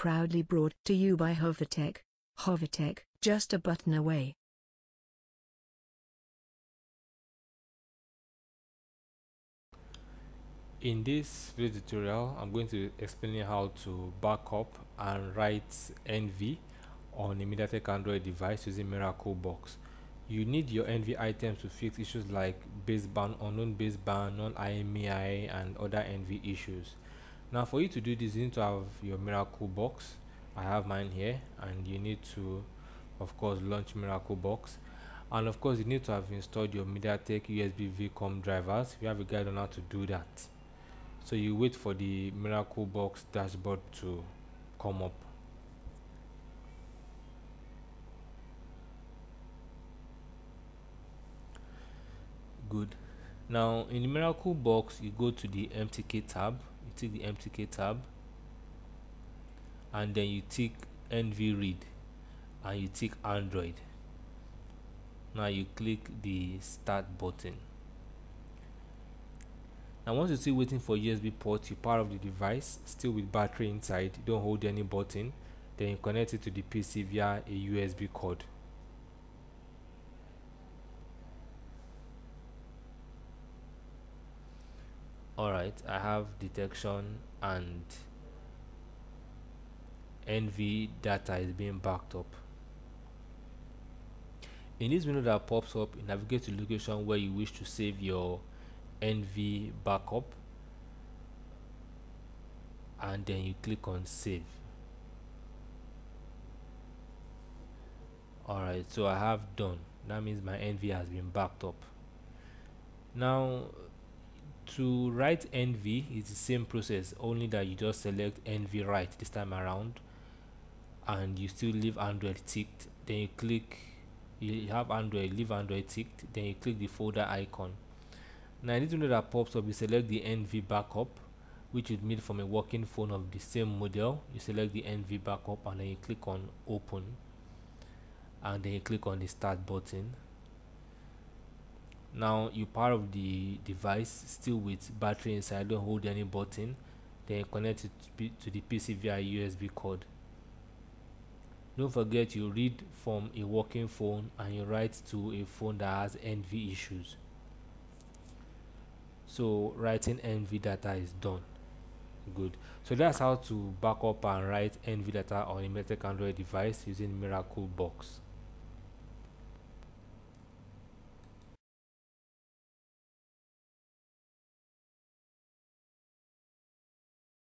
Proudly brought to you by Hovatek. Hovatek, just a button away. In this video tutorial, I'm going to explain how to backup and write NV on a MediaTek Android device using Miracle Box. You need your NV items to fix issues like baseband, unknown baseband, non-IMEI, and other NV issues. Now, for you to do this, you need to have your Miracle Box. I have mine here, and you need to, of course, launch Miracle Box. And of course, you need to have installed your MediaTek USB VCOM drivers. We have a guide on how to do that so you wait for the miracle box dashboard to come up good now in the miracle box you go to the mtk tab you take the mtk tab and then you tick nv read and you tick android. Now you click the start button. Now once you're still waiting for USB port you power off the device still with battery inside don't hold any button then you connect it to the PC via a USB cord alright I have detection and NV data is being backed up. In this window that pops up navigate to location where you wish to save your nv backup. And then you click on save. Alright so I have done. That means my NV has been backed up. Now to write NV is the same process only that you just select NV write this time around and you still leave Android ticked then you click you have Android leave Android ticked then you click the folder icon now need to know that pops up, you select the NV backup, which is made from a working phone of the same model. You select the NV backup and then you click on open and then you click on the start button. Now you power of the device still with battery inside, don't hold any button, then connect it to the PC via USB cord. Don't forget you read from a working phone and you write to a phone that has NV issues. So writing nv data is done. Good. So that's how to backup and write nv data on a MediaTek android device using miracle box